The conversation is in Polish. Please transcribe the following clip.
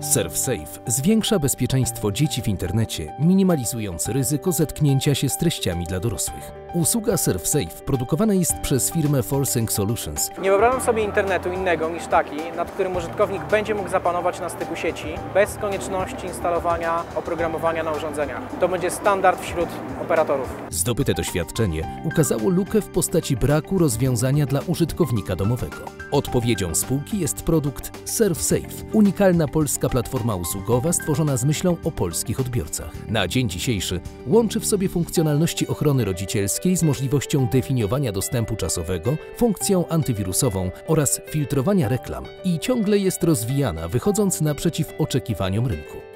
SurfSafe zwiększa bezpieczeństwo dzieci w internecie, minimalizując ryzyko zetknięcia się z treściami dla dorosłych. Usługa SurfSafe produkowana jest przez firmę Forsync Solutions. Nie wyobrażam sobie internetu innego niż taki, nad którym użytkownik będzie mógł zapanować na styku sieci bez konieczności instalowania oprogramowania na urządzeniach. To będzie standard wśród operatorów. Zdobyte doświadczenie ukazało lukę w postaci braku rozwiązania dla użytkownika domowego. Odpowiedzią spółki jest produkt SurfSafe, unikalna polska platforma usługowa stworzona z myślą o polskich odbiorcach. Na dzień dzisiejszy łączy w sobie funkcjonalności ochrony rodzicielskiej z możliwością definiowania dostępu czasowego, funkcją antywirusową oraz filtrowania reklam i ciągle jest rozwijana, wychodząc naprzeciw oczekiwaniom rynku.